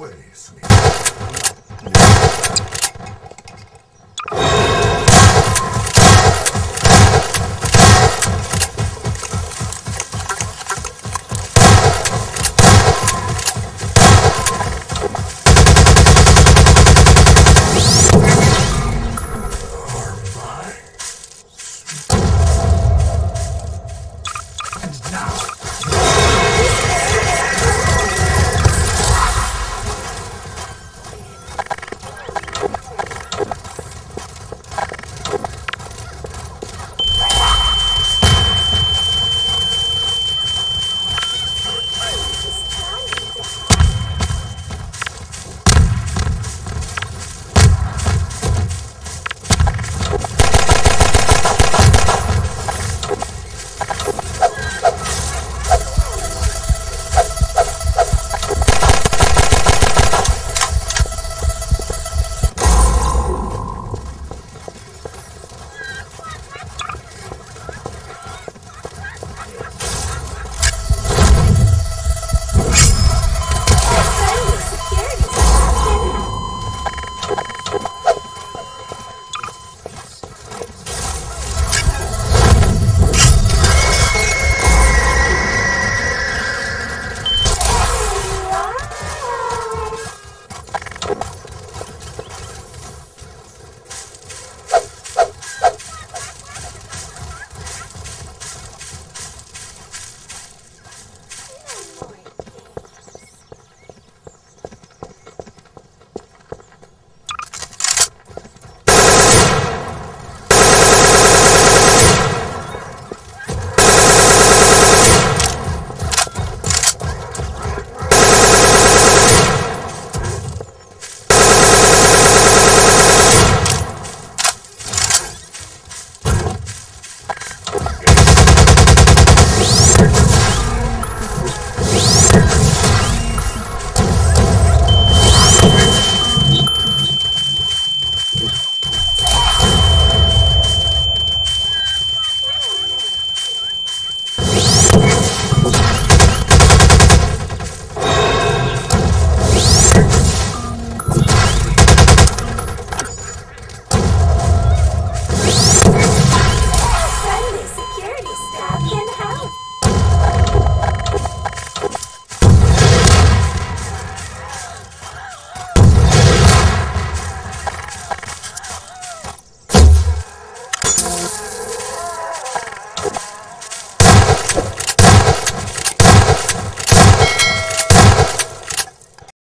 Ways.